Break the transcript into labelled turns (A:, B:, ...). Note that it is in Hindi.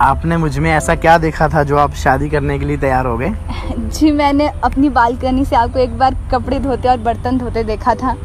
A: आपने मुझमें ऐसा क्या देखा था जो आप शादी करने के लिए तैयार हो गए?
B: जी, मैंने अपनी बालकनी से आपको एक बार कपड़े धोते और बर्तन धोते देखा था।